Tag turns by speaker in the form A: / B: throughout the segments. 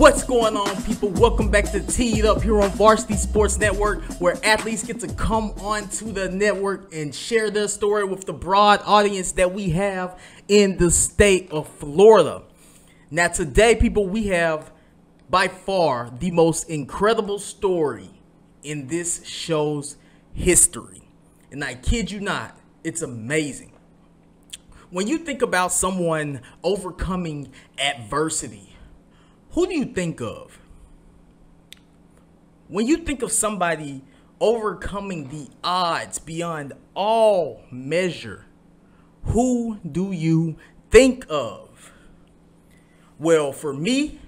A: What's going on, people? Welcome back to Teed Up here on Varsity Sports Network, where athletes get to come onto the network and share their story with the broad audience that we have in the state of Florida. Now, today, people, we have by far the most incredible story in this show's history. And I kid you not, it's amazing. When you think about someone overcoming adversity, who do you think of? When you think of somebody overcoming the odds beyond all measure, who do you think of? Well, for me,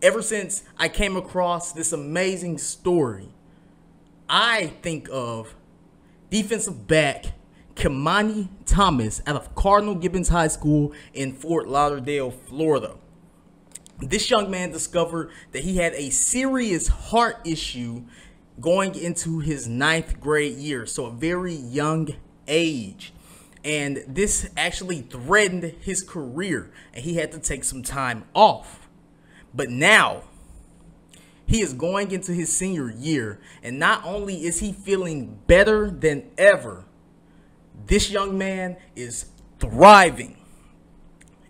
A: ever since I came across this amazing story, I think of defensive back Kimani Thomas out of Cardinal Gibbons High School in Fort Lauderdale, Florida this young man discovered that he had a serious heart issue going into his ninth grade year, so a very young age. And this actually threatened his career, and he had to take some time off. But now, he is going into his senior year, and not only is he feeling better than ever, this young man is thriving.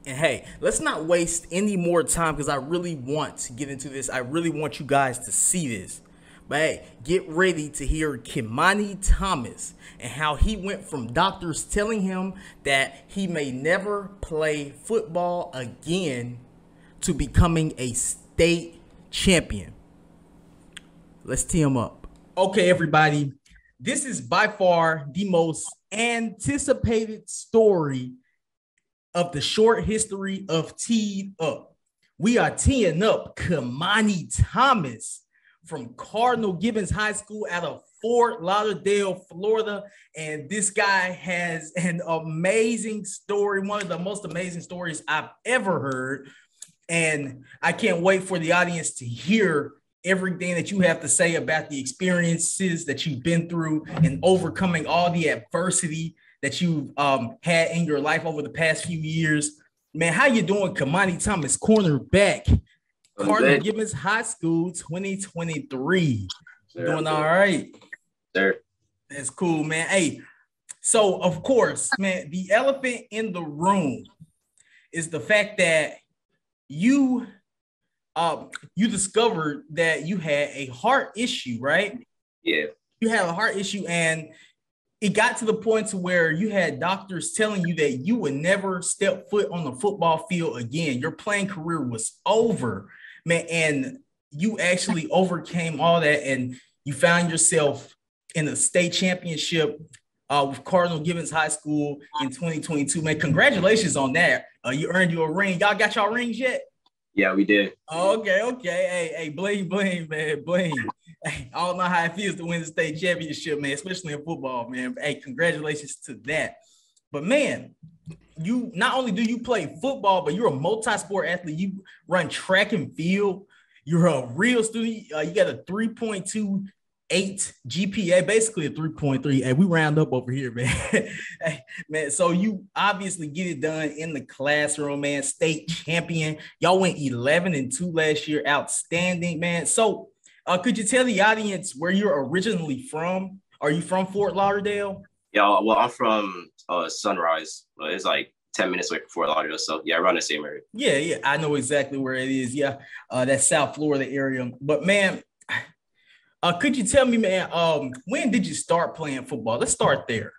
A: And hey, let's not waste any more time because I really want to get into this. I really want you guys to see this. But hey, get ready to hear Kimani Thomas and how he went from doctors telling him that he may never play football again to becoming a state champion. Let's tee him up. Okay, everybody. This is by far the most anticipated story of the short history of Teed Up. We are teeing up Kamani Thomas from Cardinal Gibbons High School out of Fort Lauderdale, Florida. And this guy has an amazing story, one of the most amazing stories I've ever heard. And I can't wait for the audience to hear everything that you have to say about the experiences that you've been through and overcoming all the adversity that you've um, had in your life over the past few years. Man, how you doing, Kamani Thomas, cornerback, Cardinal Gibbons High School 2023. Sure, doing all right.
B: Sure.
A: That's cool, man. Hey, so of course, man, the elephant in the room is the fact that you um you discovered that you had a heart issue, right?
B: Yeah.
A: You have a heart issue and it got to the point to where you had doctors telling you that you would never step foot on the football field again. Your playing career was over, man, and you actually overcame all that and you found yourself in the state championship uh, with Cardinal Gibbons High School in 2022. Man, congratulations on that. Uh, you earned you a ring. Y'all got y'all rings yet?
B: Yeah, we did.
A: Okay, okay. Hey, hey, bling, bling, man, bling. I don't know how it feels to win the state championship, man, especially in football, man. Hey, congratulations to that. But man, you not only do you play football, but you're a multi-sport athlete. You run track and field. You're a real student. Uh, you got a 3.28 GPA, basically a 3.3. Hey, we round up over here, man. hey, man, so you obviously get it done in the classroom, man. State champion. Y'all went 11 and 2 last year. Outstanding, man. So uh, could you tell the audience where you're originally from? Are you from Fort Lauderdale?
B: Yeah, well, I'm from uh, Sunrise. It's like 10 minutes away from Fort Lauderdale. So yeah, around the same area.
A: Yeah, yeah. I know exactly where it is. Yeah. Uh, that's South Florida area. But man, uh, could you tell me, man, um, when did you start playing football? Let's start there.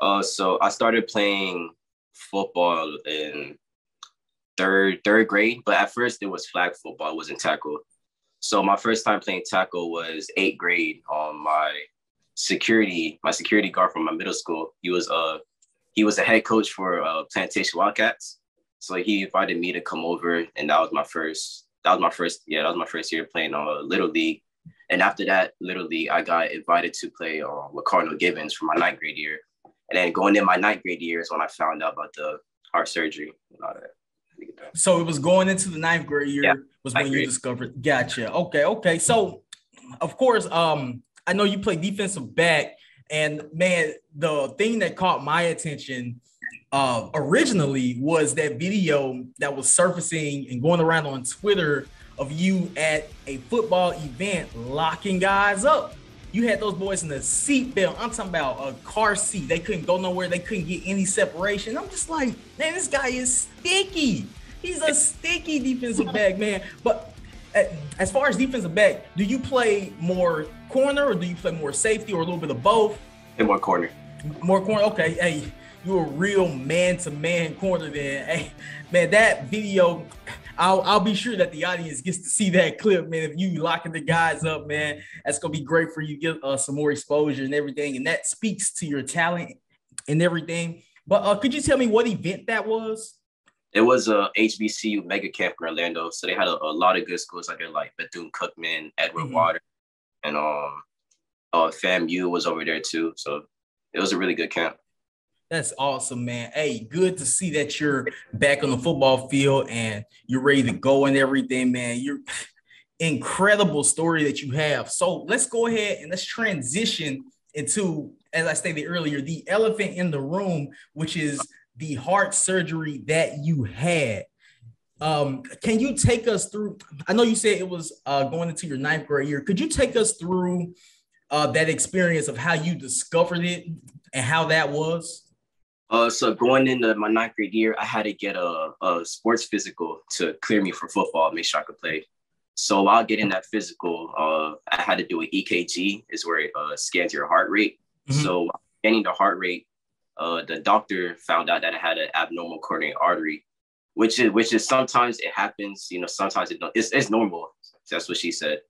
B: Uh, so I started playing football in third third grade, but at first it was flag football, it wasn't tackle. So my first time playing tackle was eighth grade. On my security, my security guard from my middle school, he was a he was a head coach for uh, Plantation Wildcats. So he invited me to come over, and that was my first. That was my first. Yeah, that was my first year playing on uh, little league. And after that, league, I got invited to play uh, with Cardinal Gibbons for my ninth grade year. And then going in my ninth grade year is when I found out about the heart surgery and all that.
A: So it was going into the ninth grade year yeah, was when you discovered. Gotcha. Okay. Okay. So, of course, um, I know you play defensive back, and man, the thing that caught my attention uh, originally was that video that was surfacing and going around on Twitter of you at a football event locking guys up. You had those boys in the seat belt. I'm talking about a car seat. They couldn't go nowhere. They couldn't get any separation. I'm just like, man, this guy is sticky. He's a sticky defensive back, man. But uh, as far as defensive back, do you play more corner or do you play more safety or a little bit of both?
B: In more corner.
A: More corner. Okay. Hey, you're a real man-to-man corner then. Hey, man, that video I'll I'll be sure that the audience gets to see that clip, man. If you locking the guys up, man, that's gonna be great for you. Get uh, some more exposure and everything, and that speaks to your talent and everything. But uh, could you tell me what event that was?
B: It was a HBCU mega camp in Orlando, so they had a, a lot of good schools out there, like Bethune Cookman, Edward mm-hmm. Water, and um, uh, FAMU was over there too. So it was a really good camp.
A: That's awesome, man. Hey, good to see that you're back on the football field and you're ready to go and everything, man. You're incredible story that you have. So let's go ahead and let's transition into, as I stated earlier, the elephant in the room, which is the heart surgery that you had. Um, can you take us through? I know you said it was uh, going into your ninth grade year. Could you take us through uh, that experience of how you discovered it and how that was?
B: Uh, so going into my ninth grade year, I had to get a, a sports physical to clear me for football, make sure I could play. So while getting that physical, uh, I had to do an EKG, is where it uh, scans your heart rate. Mm-hmm. So getting the heart rate, uh, the doctor found out that I had an abnormal coronary artery, which is which is sometimes it happens. You know, sometimes it don't, it's it's normal. That's what she said.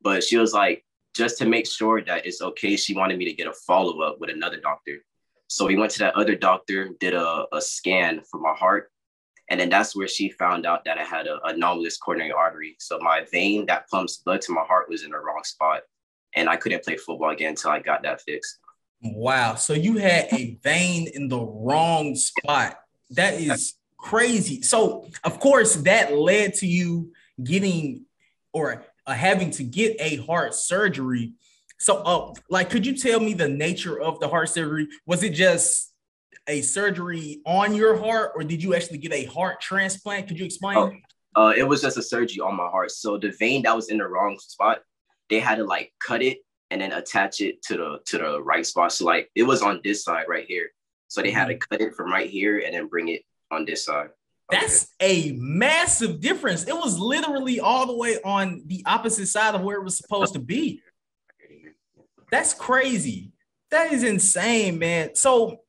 B: But she was like, just to make sure that it's okay, she wanted me to get a follow up with another doctor. So we went to that other doctor, did a, a scan for my heart. And then that's where she found out that I had a anomalous coronary artery. So my vein that pumps blood to my heart was in the wrong spot. And I couldn't play football again until I got that fixed.
A: Wow. So you had a vein in the wrong spot. That is crazy. So, of course, that led to you getting or uh, having to get a heart surgery. So, uh, like, could you tell me the nature of the heart surgery? Was it just a surgery on your heart, or did you actually get a heart transplant? Could you explain? Oh,
B: uh, it was just a surgery on my heart. So the vein that was in the wrong spot, they had to like cut it and then attach it to the to the right spot. So like it was on this side right here. So they had to mm-hmm. cut it from right here and then bring it on this side.
A: That's a massive difference. It was literally all the way on the opposite side of where it was supposed to be. That's crazy. That is insane, man. So,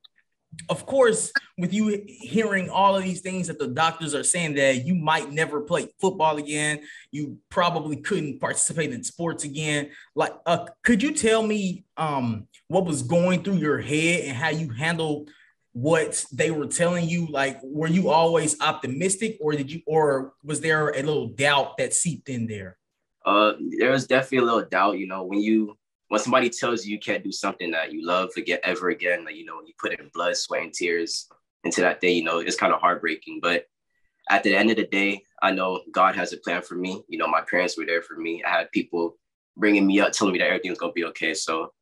A: of course, with you hearing all of these things that the doctors are saying that you might never play football again, you probably couldn't participate in sports again. Like, uh, could you tell me um, what was going through your head and how you handled what they were telling you? Like, were you always optimistic, or did you, or was there a little doubt that seeped in there?
B: Uh, there was definitely a little doubt. You know, when you when somebody tells you you can't do something that you love again ever again, like you know, you put in blood, sweat, and tears into that day, you know, it's kind of heartbreaking. But at the end of the day, I know God has a plan for me. You know, my parents were there for me. I had people bringing me up, telling me that everything was gonna be okay. So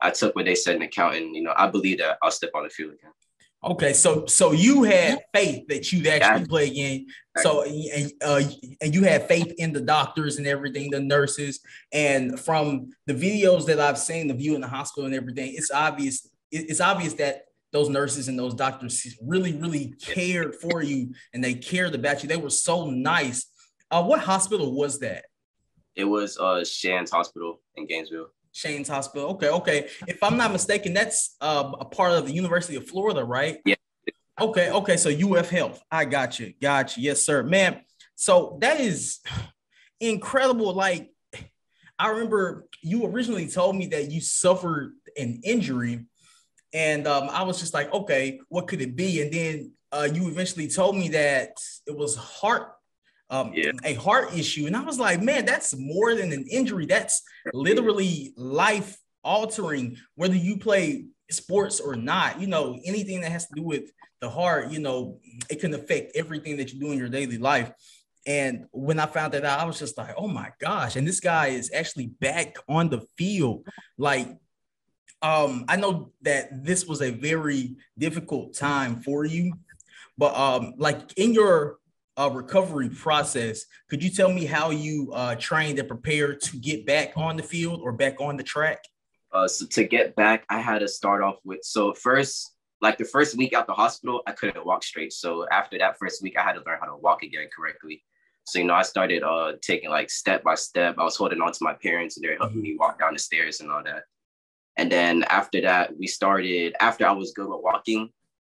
B: I took what they said in account, and you know, I believe that I'll step on the field again.
A: Okay, so so you had faith that you'd actually play again. So and uh, and you had faith in the doctors and everything, the nurses, and from the videos that I've seen of you in the hospital and everything, it's obvious. It's obvious that those nurses and those doctors really, really cared for you and they cared about you. They were so nice. Uh, what hospital was that?
B: It was uh Shands Hospital in Gainesville.
A: Shands Hospital. Okay, okay. If I'm not mistaken, that's uh, a part of the University of Florida, right?
B: Yeah.
A: Okay, okay. So UF Health. I got you. Got you. Yes, sir. Man, so that is incredible. Like, I remember you originally told me that you suffered an injury, and um, I was just like, okay, what could it be? And then uh, you eventually told me that it was heart um, yeah. a heart issue. And I was like, man, that's more than an injury. That's literally life altering, whether you play sports or not. You know, anything that has to do with the heart, you know, it can affect everything that you do in your daily life. And when I found that out, I was just like, oh my gosh. And this guy is actually back on the field. Like, um, I know that this was a very difficult time for you, but um, like in your uh, recovery process, could you tell me how you uh, trained and prepared to get back on the field or back on the track?
B: Uh, so to get back, I had to start off with so first, like the first week out the hospital, I couldn't walk straight. So after that first week, I had to learn how to walk again correctly. So you know, I started uh taking like step by step. I was holding on to my parents, and they're helping mm-hmm. me walk down the stairs and all that. And then after that, we started. After I was good with walking,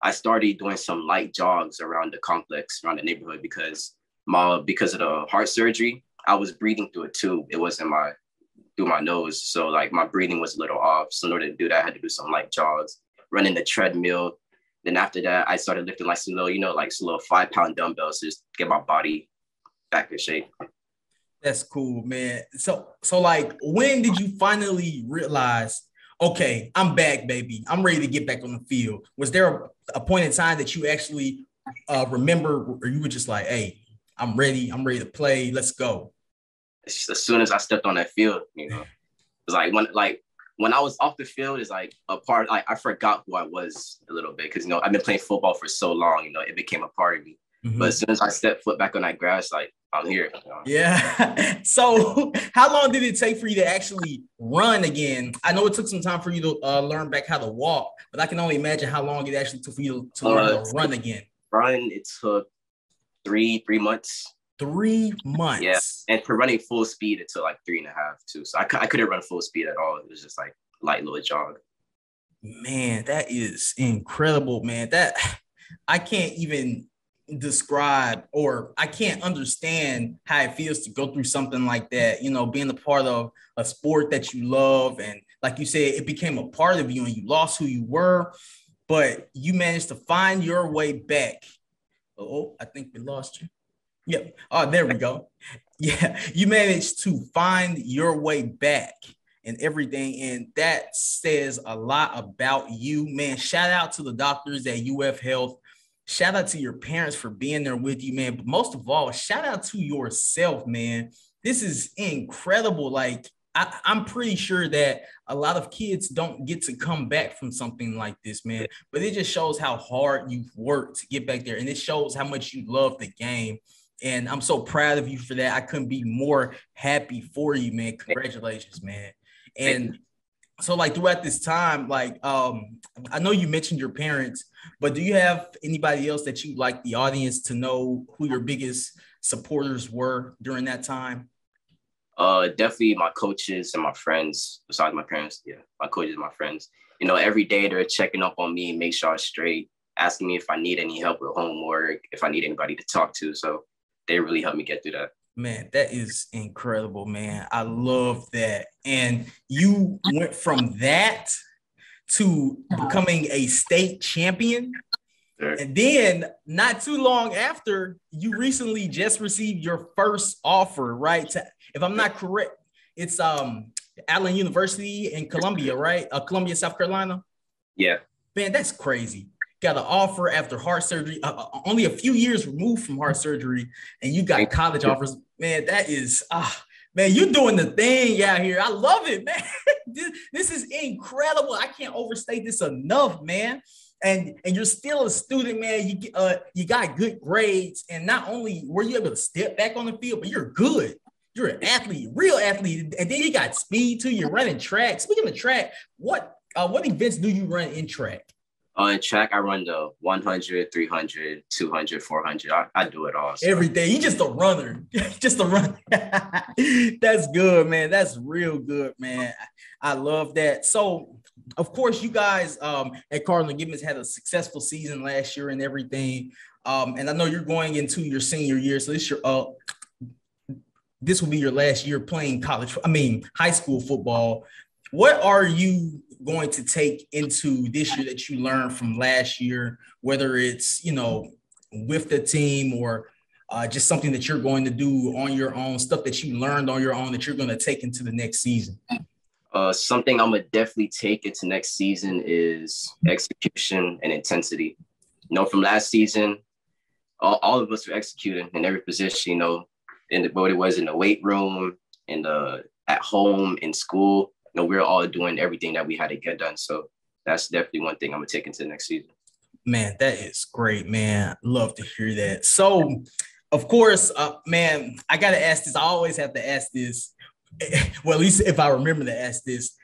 B: I started doing some light jogs around the complex, around the neighborhood, because my because of the heart surgery, I was breathing through a tube. It wasn't my through my nose, so like my breathing was a little off. So in order to do that, I had to do some light jogs, running the treadmill. Then after that, I started lifting like some little, you know, like some little five pound dumbbells to just get my body back in shape.
A: That's cool, man. So, so like, when did you finally realize, okay, I'm back, baby. I'm ready to get back on the field? Was there a, a point in time that you actually uh, remember, or you were just like, hey, I'm ready. I'm ready to play. Let's go.
B: As soon as I stepped on that field, you know, it's like when, like when I was off the field, is like a part. Like I forgot who I was a little bit because you know I've been playing football for so long. You know, it became a part of me. Mm-hmm. But as soon as I stepped foot back on that grass, like I'm here.
A: Yeah. so, how long did it take for you to actually run again? I know it took some time for you to uh, learn back how to walk, but I can only imagine how long it actually took for you to, learn uh, to run again.
B: Run, it took three three months.
A: Three months.
B: Yeah, and for running full speed, it took like three and a half too. So I, I couldn't run full speed at all. It was just like light little jog.
A: Man, that is incredible, man. That I can't even describe or I can't understand how it feels to go through something like that. You know, being a part of a sport that you love and like you said, it became a part of you and you lost who you were, but you managed to find your way back. Oh, I think we lost you. Yep. Oh, there we go. Yeah, you managed to find your way back and everything. And that says a lot about you, man. Shout out to the doctors at UF Health Shout out to your parents for being there with you, man. But most of all, shout out to yourself, man. This is incredible. Like, I, am pretty sure that a lot of kids don't get to come back from something like this, man. But it just shows how hard you've worked to get back there. And it shows how much you love the game. And I'm so proud of you for that. I couldn't be more happy for you, man. Congratulations, man. And so like throughout this time, like um, I know you mentioned your parents, but do you have anybody else that you like the audience to know who your biggest supporters were during that time?
B: Uh, definitely my coaches and my friends. Besides my parents, yeah, my coaches, my friends. You know, every day they're checking up on me, and make sure I'm straight, asking me if I need any help with homework, if I need anybody to talk to. So they really helped me get through that.
A: Man, that is incredible, man. I love that. And you went from that to becoming a state champion. And then, not too long after, you recently just received your first offer, right? To, if I'm not correct, it's um Allen University in Columbia, right? Uh, Columbia, South Carolina.
B: Yeah.
A: Man, that's crazy got an offer after heart surgery, uh, uh, only a few years removed from heart surgery, and you got college offers. Man, that is ah. Man, you're doing the thing out here. I love it, man. this, this is incredible. I can't overstate this enough, man and and you're still a student, man. You uh you got good grades, and not only were you able to step back on the field, but you're good. You're an athlete, real athlete, and then you got speed too. You're running track. Speaking of track, what uh, what events do you run in track?
B: On track, I run the 100, 300, 200, 400. I, I do it all.
A: So. Every day. You just a runner. just a runner. That's good, man. That's real good, man. I love that. So, of course, you guys um, at Cardinal Gibbons had a successful season last year and everything. Um, and I know you're going into your senior year. So, this your uh, this will be your last year playing college, I mean, high school football. What are you going to take into this year that you learned from last year, whether it's, you know, with the team or uh, just something that you're going to do on your own, stuff that you learned on your own that you're going to take into the next season?
B: Uh, something I'm gonna definitely take into next season is execution and intensity. You know, from last season, all, all of us were executing in every position. You know, in the what it was in the weight room, in the at home, in school know, we are all doing everything that we had to get done. So that's definitely one thing I'm gonna take into the next season.
A: Man, that is great, man. Love to hear that. So of course, uh, man, I gotta ask this. I always have to ask this. Well, at least if I remember to ask this.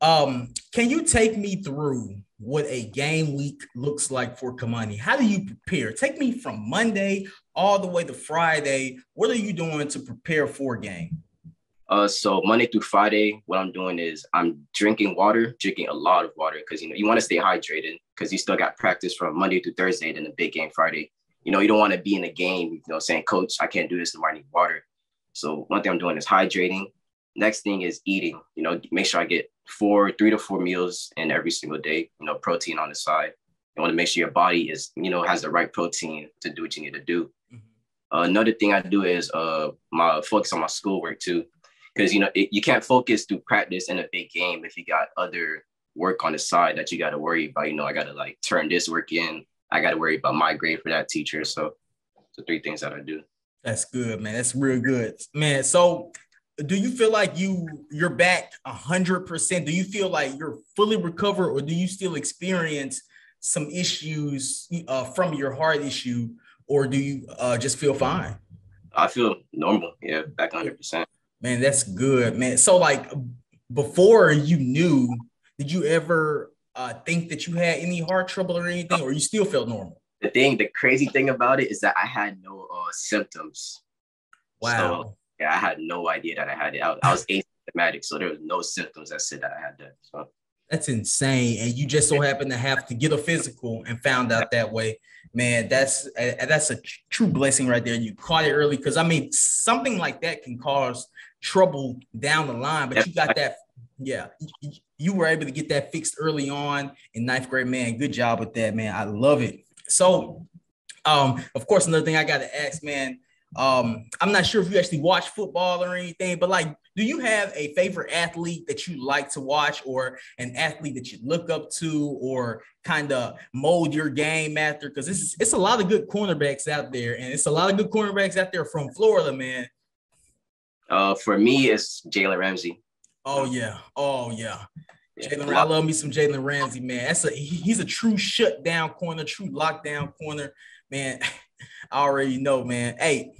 A: Um, can you take me through what a game week looks like for Kimani? How do you prepare? Take me from Monday all the way to Friday. What are you doing to prepare for a game?
B: Uh, so Monday through Friday, what I'm doing is I'm drinking water, drinking a lot of water because you know you want to stay hydrated because you still got practice from Monday through Thursday, then the big game Friday. You know you don't want to be in a game, you know, saying, "Coach, I can't do this tomorrow. I need water." So one thing I'm doing is hydrating. Next thing is eating. You know, make sure I get four, three to four meals in every single day. You know, protein on the side. You want to make sure your body is, you know, has the right protein to do what you need to do. Mm-hmm. Uh, another thing I do is uh my focus on my schoolwork too because you know it, you can't focus through practice in a big game if you got other work on the side that you got to worry about. You know, I got to like turn this work in. I got to worry about my grade for that teacher. So, the three things that I do.
A: That's good, man. That's real good, man. So, do you feel like you you're back a hundred percent? Do you feel like you're fully recovered, or do you still experience some issues uh, from your heart issue, or do you uh, just feel fine?
B: I feel normal. Yeah, back hundred percent.
A: Man, that's good, man. So like before you knew, did you ever uh, think that you had any heart trouble or anything, or you still felt normal?
B: The thing, the crazy thing about it is that I had no uh, symptoms.
A: Wow. So,
B: yeah, I had no idea that I had it. I, I was asymptomatic, so there was no symptoms that said that I had that. So
A: that's insane. And you just so happened to have to get a physical and found out that way. Man, that's that's a true blessing right there. You caught it early because I mean, something like that can cause trouble down the line, but you got that. Yeah, you were able to get that fixed early on in ninth grade, man. Good job with that, man. I love it. So, um, of course, another thing I got to ask, man. Um, I'm not sure if you actually watch football or anything, but like, do you have a favorite athlete that you like to watch, or an athlete that you look up to, or kind of mold your game after? Because it's it's a lot of good cornerbacks out there, and it's a lot of good cornerbacks out there from Florida, man.
B: Uh, for me, it's Jalen Ramsey.
A: Oh yeah, oh yeah. yeah. Jalen, I love me some Jalen Ramsey, man. That's a he's a true shutdown corner, true lockdown corner, man. I already know, man. Hey,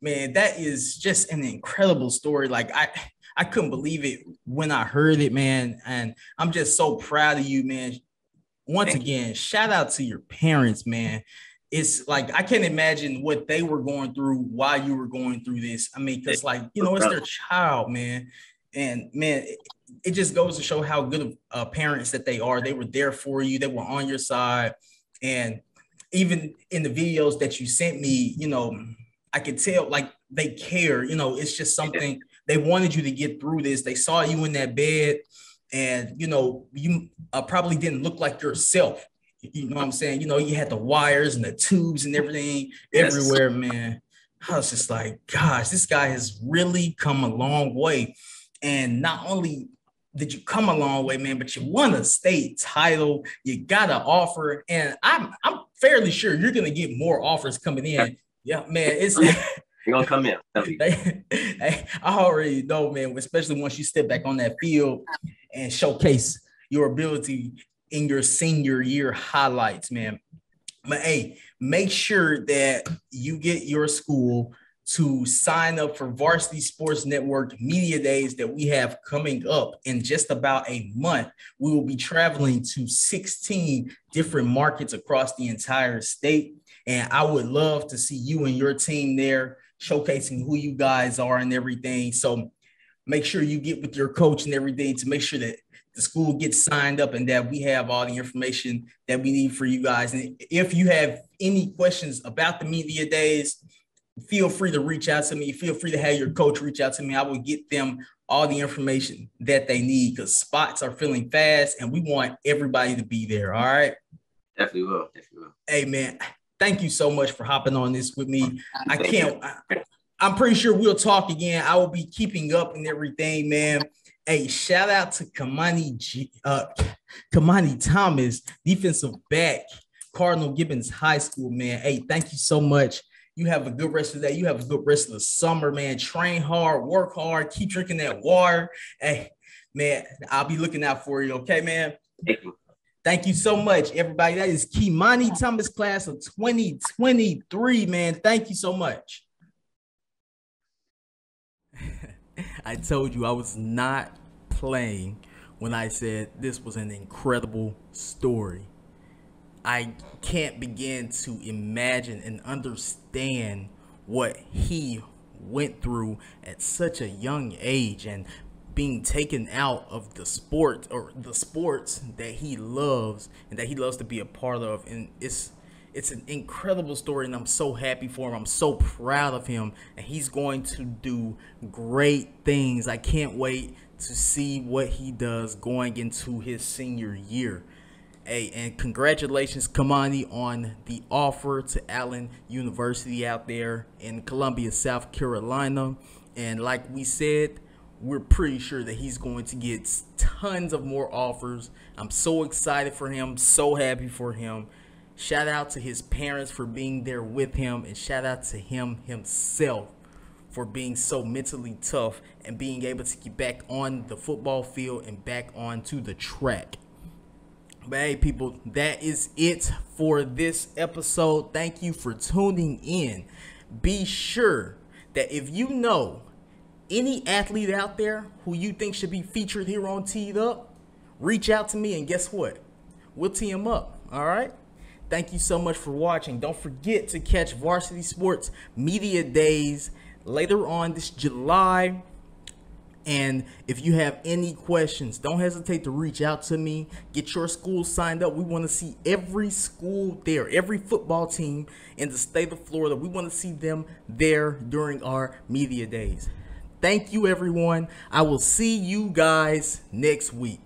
A: man, that is just an incredible story. Like I, I couldn't believe it when I heard it, man. And I'm just so proud of you, man. Once again, shout out to your parents, man it's like I can't imagine what they were going through while you were going through this. I mean, because like you know, it's their child, man, and man, it, just goes to show how good of uh, parents that they are. They were there for you. They were on your side, and even in the videos that you sent me, you know, I could tell like they care. You know, it's just something they wanted you to get through this. They saw you in that bed, and you know, you uh, probably didn't look like yourself you know what I'm saying? You know, you had the wires and the tubes and everything yes. everywhere, man. I was just like, gosh, this guy has really come a long way. And not only did you come a long way, man, but you won a state title. You got an offer, and I'm I'm fairly sure you're gonna get more offers coming in. Yeah, man, it's
B: you're gonna come in.
A: I already know, man. Especially once you step back on that field and showcase your ability in your senior year highlights, man. But hey, make sure that you get your school to sign up for Varsity Sports Network Media Days that we have coming up in just about a month. We will be traveling to 16 different markets across the entire state. And I would love to see you and your team there showcasing who you guys are and everything. So make sure you get with your coach and everything to make sure that the school gets signed up and that we have all the information that we need for you guys. And if you have any questions about the media days, feel free to reach out to me. Feel free to have your coach reach out to me. I will get them all the information that they need because spots are filling fast and we want everybody to be there. All right.
B: Definitely will. Definitely will.
A: Hey, man. Thank you so much for hopping on this with me. I can't, I, I'm pretty sure we'll talk again. I will be keeping up and everything, man. Hey, shout out to Kamani G, uh, Kamani Thomas, defensive back, Cardinal Gibbons High School, man. Hey, thank you so much. You have a good rest of the day. You have a good rest of the summer, man. Train hard, work hard, keep drinking that water. Hey, man, I'll be looking out for you. Okay, man.
B: Thank you.
A: Thank you so much, everybody. That is Kimani Thomas class of 2023, man. Thank you so much. I told you I was not playing when I said this was an incredible story. I can't begin to imagine and understand what he went through at such a young age and being taken out of the sport or the sports that he loves and that he loves to be a part of and it's it's an incredible story and I'm so happy for him. I'm so proud of him and he's going to do great things. I can't wait to see what he does going into his senior year. Hey, and congratulations, Kamani, on the offer to Allen University out there in Columbia, South Carolina. And like we said, we're pretty sure that he's going to get tons of more offers. I'm so excited for him, so happy for him. Shout out to his parents for being there with him, and shout out to him himself for being so mentally tough and being able to get back on the football field and back onto the track. But hey, people, that is it for this episode. Thank you for tuning in. Be sure that if you know any athlete out there who you think should be featured here on Teed Up, reach out to me and guess what? We'll tee them up. All right. Thank you so much for watching. Don't forget to catch Varsity Sports Media Days later on this July. And if you have any questions, don't hesitate to reach out to me. Get your school signed up. We want to see every school there, every football team in the state of Florida. We want to see them there during our media days. Thank you, everyone. I will see you guys next week.